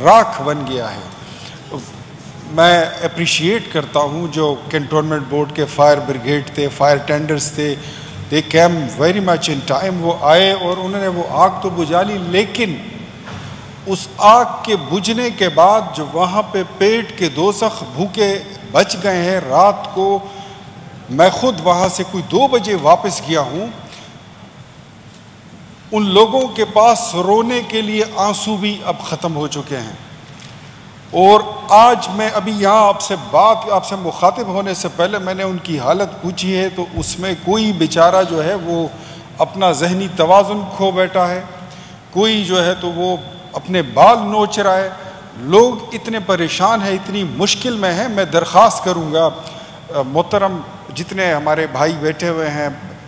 राख बन गया है मैं अप्रिशिएट करता हूँ जो कंटोनमेंट बोर्ड के फायर ब्रिगेड थे फायर टेंडर्स थे they came very much in time वो आए और उन्होंने वो आग तो बुझा ली लेकिन उस आग के बुझने के बाद जो वहाँ पे पेट के दो सख भूखे बच गए हैं रात को मैं खुद वहाँ से कोई दो बजे वापस गया हूँ उन लोगों के पास रोने के लिए आंसू भी अब ख़त्म हो चुके हैं और आज मैं अभी यहाँ आपसे बात आपसे मुखातिब होने से पहले मैंने उनकी हालत पूछी है तो उसमें कोई बेचारा जो है वो अपना जहनी तोज़ुन खो बैठा है कोई जो है तो वो अपने बाल नोच रहा है लोग इतने परेशान हैं इतनी मुश्किल में हैं मैं दरख्वास्त करूँगा मोहतरम जितने हमारे भाई बैठे हुए हैं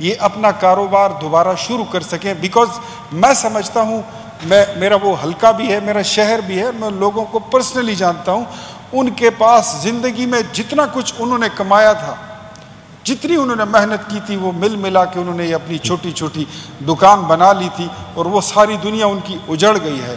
ये अपना कारोबार दोबारा शुरू कर सकें बिकॉज़ मैं समझता हूँ मैं मेरा वो हल्का भी है मेरा शहर भी है मैं लोगों को पर्सनली जानता हूँ उनके पास ज़िंदगी में जितना कुछ उन्होंने कमाया था जितनी उन्होंने मेहनत की थी वो मिल मिला के उन्होंने अपनी छोटी छोटी दुकान बना ली थी और वो सारी दुनिया उनकी उजड़ गई है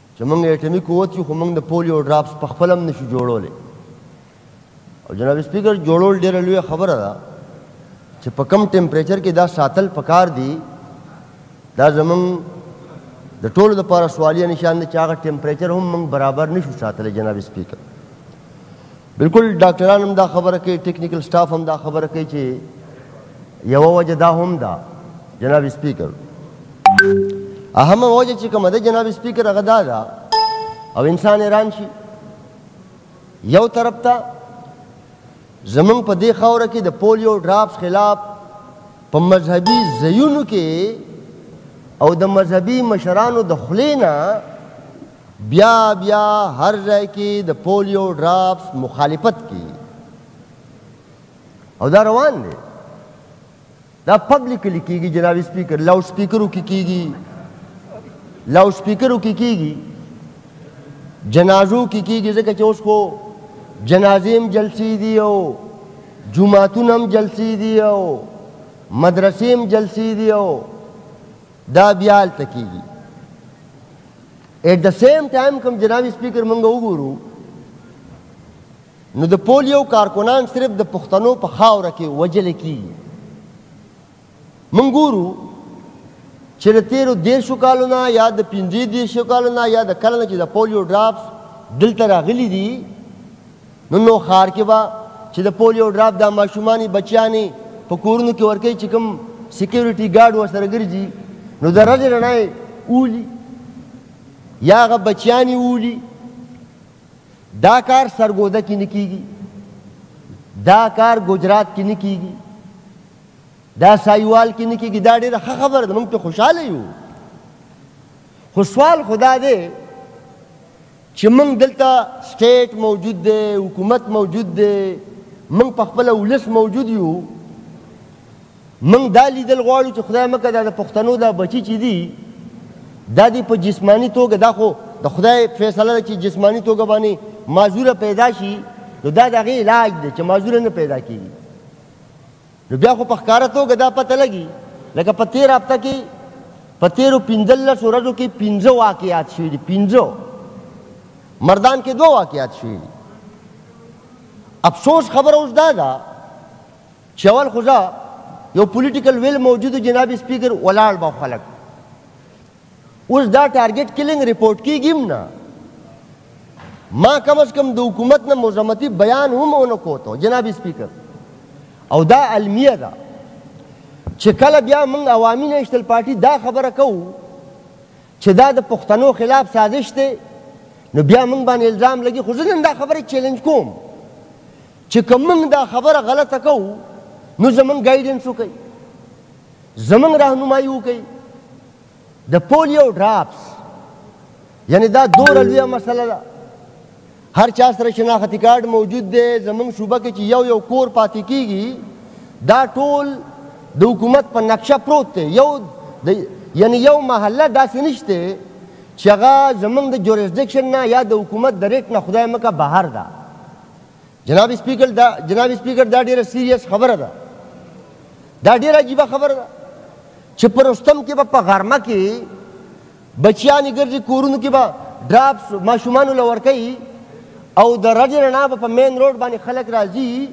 چې موږ اټمي قوت یو خو موږ د پولیو ډراپس په خپل هم نشو جوړولې او جناب سپیکر جوړول ډېره لویه خبره ده چې په کم ټمپریچر کې دا ساتل پکار دي دا زمونږ د ټولو لپاره سوالیه نشان دی چې هغه ټمپریچر هم موږ برابر نشو ساتلی جناب سپیکر بلکل ډاکټران هم دا خبره کوي ټیکنیکل سټاف هم دا خبره کوي چې یوه وجه دا هم ده جناب سپیکر اهمه وجه چې کومه ده جناب سپیکر هغه دا ده او انسان حیران شي یو طرف ته زمونږ په دې خاوره کې د پولیو ډراپس خلاف په مذهبي ځایونو کې او د مذهبي مشرانو د خولې نه بیا بیا هر ځای کې د پولیو ډراپس مخالفت کوي او دا روان دی دا پبلک لیکيږي جناب سپیکر لاوډ سپیکرو کې کیږي لاوډ سپیکرو کې کیږي جنازو کې کیږي ځکه چې اوس خو جنازې هم جلسې دي او جمعاتونه هم جلسې دي او مدرسې هم جلسې دي او دا بیا هلته کیږي ایټ د سیم ټایم کوم جناب سپیکر مونږ وګورو نو د پولیو کارکنان صرف د پښتنو په خاوره کې وجل کیږي مونږ ګورو چې د تیرو دیرشو کالو نه یا د پنځه دیرشو کالو نه یا د کله نه چې د پولیو ډراپس دلته راغلي دي نن نو ښار کې به چې د پولیو ډراپ دا ماشومانې بچیانې په کورونو کې ورکوي چې کوم سیکیورټي ګارډ ورسره ګرځي نو د رځې رڼا یې اولي یا هغه بچیانې اولي دا کار سرګوده کې نه کیږي دا کار ګجرات کې نه کیږي دا سایوال کې نه کیږي دا ډېره ښه خبره ده موږ ته خوشحاله یو خو سوال خدا دی چی موږ دلته سټیټ موجود دی حکومت موجود دی موږ په خپله ولس موجود یو موږ دا لیدل غواړو چې خدای مکه دا د پښتنو دا بچی چې دي دا دی په جسمانی توګه دا خو د خدای فیصله ده چې جسمانی توګه باندې معذوره پیدا شي نو دا د هغې علاج دی چې معذوره نه پیدا کیږي نو بیا خو په ښکاره توګه دا پته لګي لکه په تېره هفته کې په تېرو پنځلس ورځو کې پنځه واقعات شوي دي پنځه مردان کې دوه واقعات شوي دي افسوس خبره اوس دا ده چې اول خو زه یو پولیټیکل ویل موجود جناب سپیکر ولاړ به خلک اوس دا ټارګټ کلینګ رپورټ کیږي هم نه ما کم از کم د حکومت نه مزمتی بیان هم ونه کوته جناب سپیکر او دا المیه ده چې کله بیا موږ عوامي نېشنل پارټي دا خبره کوو چې دا د پښتنو خلاف سازش دی نو بیا موږ باندې الزام لګي خو زه نن دا خبره چیلنج کوم چې که موږ دا خبره غلطه کوو نو زموږ ګایډنس وکړي زموږ رهنمایي وکړي د پولیو ډراپس یعنی دا دوره لویه مسله ده هر چا سره شناختی کارت موجود دی زمونږ صوبه کې چې یو یو کور پاتې کیږي دا ټول د حکومت په نقشه پروت دی یو یعنی یو محله داسې نشته چې هغه زمونږ د جوریسډکشن نه یا د حکومت د ریټ نه خدای مکه بهر ده جناب سپیکر دا جناب سپیکر دا ډیره سیریس خبره ده دا ډیره عجیبه خبره ده چې پر رستم کې به په غرمه کې بچیانې ګرځي کورونو کې به ډراپس ماشومانو له ورکوي او د رډې رڼا به په مین روډ باندې خلک راځي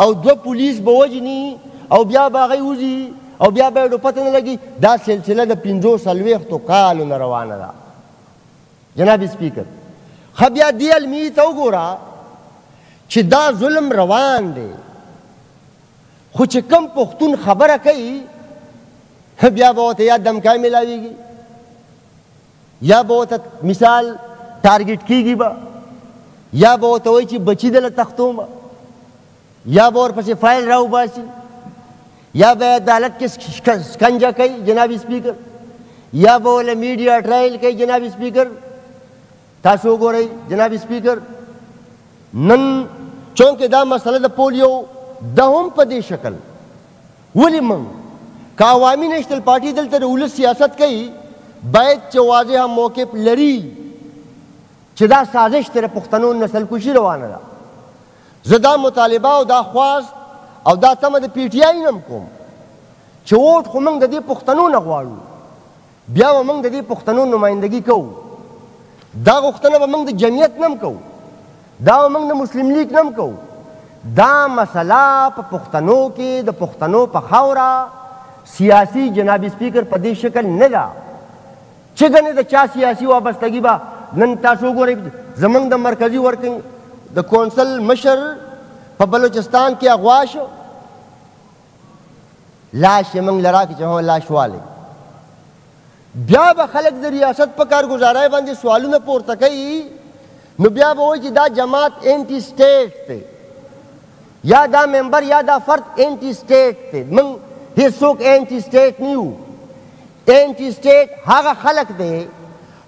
او دوه پولیس به وژني او بیا به هغوی وځي او بیا به یې ډوپته نه لګي دا سلسله د پنځو څلوېښتو کالو نه روانه ده جناب سپیکر خو بیا دی علمی ته وګوره چې دا ظلم روان دی خو چې کم پښتون خبره کوي بیا به ورته یا دمکای ملاویږي یا به ورته مثال ټارګټ کیږي به یا به ورته وایي چې بچي دله تختومه یا به ورپسې فایل راوباسي یا به عدالت کې سکنجه کوي جناب سپیکر یا به ول میډیا ټرایل کوي جناب سپیکر تاسو وګورئ جناب سپیکر نن چونکه دا مسله د پولیو د هم په دې شکل ولې موږ که عوامي نېشنل پارټي دلته د ولس سیاست کوي باید چې واضحه موقف لري چې دا سازش تر پښتنو نسل کشي روانه ده زه دا مطالبه او دا خواست او دا تمه د پي ټي آی نه هم کوم چې ووټ خو موږ د دې پښتنو نه غواړو، بیا به موږ د دې پښتنو نمایندګي کوو، دا غوښتنه به موږ د جمعیت نه هم کوو، دا به موږ د مسلم لیګ نه هم کوو، دا مسله په پښتنو کې د پښتنو په خاوره سیاسي جناب سپیکر په دې شکل نه ده. چه ګنې د چا سیاسي وابستګي به نن تاسو وګورئ زمونږ د مرکزي ورکنګ د کونسل مشر په بلوچستان کې اغوا شو لاش یې موږ لرا کې چې هو لاش والي بیا به خلک د ریاست په کارګزارۍ باندې سوالونه پورته کوي نو بیا به وایي چې دا جماعت انټي سټیټ دی یا دا ممبر یا دا فرد انټي سټیټ دی موږ هیڅوک انټي سټیټ نه یو اینټي سټیټ هغه خلک دی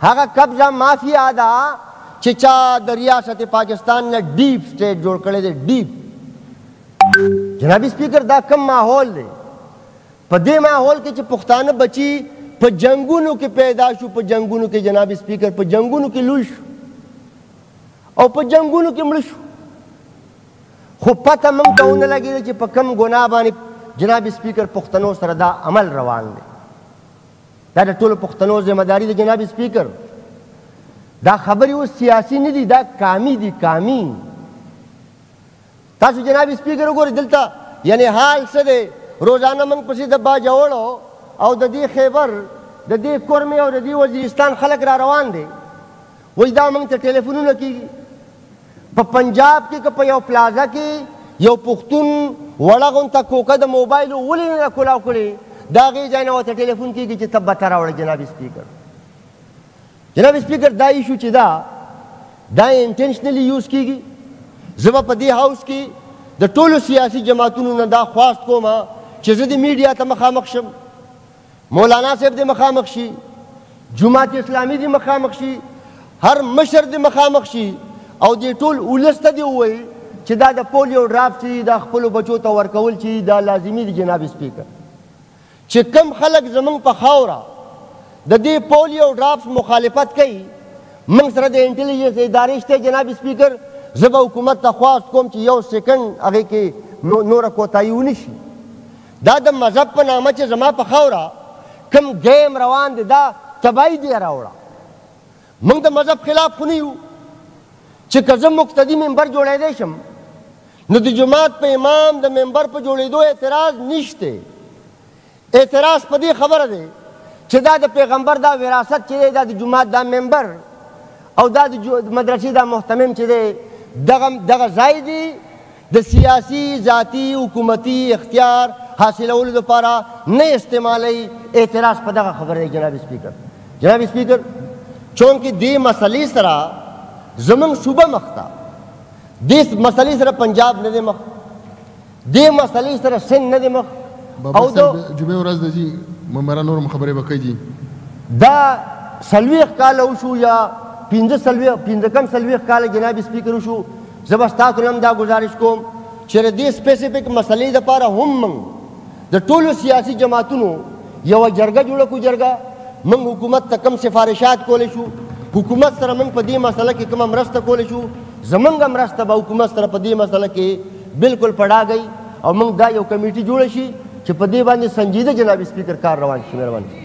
هغه قبضه مافیا ده چه چا د ریاست پاکستان نه ډیپ سټیټ جوړ کړی دی ډیپ جنابی سپیکر دا کم ماحول دی په دې ماحول کې چې پښتانه بچي په جنگونو کې پیدا شو په جنگونو کې جناب سپیکر په جنگونو کې لوی شو او په جنگونو کې مړ شو خو پته موږ ته ونه لګېده چې په کوم ګناه باندې جناب سپیکر پښتنو سره دا عمل روان دی دا د ټولو پښتنو ذمہ داری د جناب سپیکر دا خبرې اوس سیاسي نه دي دا کامي دي کامي تاسو جناب سپیکر وګورئ دلته یعنی حال څه دی روزانه موږ پسې د باجوړو او د دې خیبر د دې کورمې او د دې وزیرستان خلک را روان دي وایي دا موږ ته ټیلیفونونه کېږي. په پنجاب کې که په یو پلازه کې یو پښتون وړه غونته کوکه د موبایلو ولې نه ده کلاو کړې، د هغې ځای نه ورته ټیلیفون کېږي چې ته بته راوړه جناب سپیکر. جناب سپیکر دا ایشو چې ده دا انټینشنلي یوز کېږي. زه به په دې هاوس کې د ټولو سیاسي جماعتونو نه دا خواست کوم چې زه دې میډیا ته مخامخ شم. مولانا صاحب دې مخامخ شي جماعت اسلامي دې مخامخ شي هر مشر دې مخامخ شي او دې ټول ولس ته دې ووایي چې دا د پولیو ډراپ چې دا خپلو بچو ته ورکول چې دا لازمي دي جناب سپیکر چې کم خلک زمونږ په خاوره د دې پولیو ډراپس مخالفت کوي موږ سره د انټیلیجنس ادارې شته جناب سپیکر زه به حکومت ته خواست کوم چې یو سیکنډ هغې کې نوره کوتاهي ونه شي دا د مذهب په نامه چې زما په خاوره کوم ګیم روان دی دا تباهي دی راوړه موږ د مذهب خلاف خو نه یو چې که زه مقتدي ممبر جوړېدی شم نو د جماعت په امام د ممبر په جوړېدو اعتراض نشته اعتراض په دې خبره دی چې دا د پیغمبر دا وراثت چې دی دا د جماعت دا ممبر او دا د مدرسې دا محتمم چې دی دغه دغه ځای دی د سیاسي، ذاتي، حکومتي اختیار حاصلولو لپاره نه استعمالوي. اعتراض په دغه خبره دی جناب سپیکر. جناب سپیکر! چونکه دې مسئلې سره زموږ صوبه مخ ده. دې مسئلې سره پنجاب نه دی مخ. دې مسئلې سره سند نه دی مخ. بابر او د صاحب جمعې ورځ ده جی ممبران نور هم خبرې به کوي جی. دا څلوېښت کاله وشو یا پنځه څلوېښت پنځه کم څلوېښت کاله جناب سپیکر وشو زه به ستاسو نه هم دا ګزارش کوم چې د دې سپیسیفیک مسلې لپاره هم موږ د ټولو سیاسي جماعتونو یوه جرګه جوړه کړو جرګه موږ حکومت ته کوم سفارشات کولی شو حکومت سره موږ په دې مسله کې کومه مرسته کولی شو زمونږ مرسته به حکومت سره په دې مسله کې بالکل پړاګی او موږ دا یو کمیټي جوړه شي چې په دې باندې سنجیده جناب سپیکر کار روان شي روان شي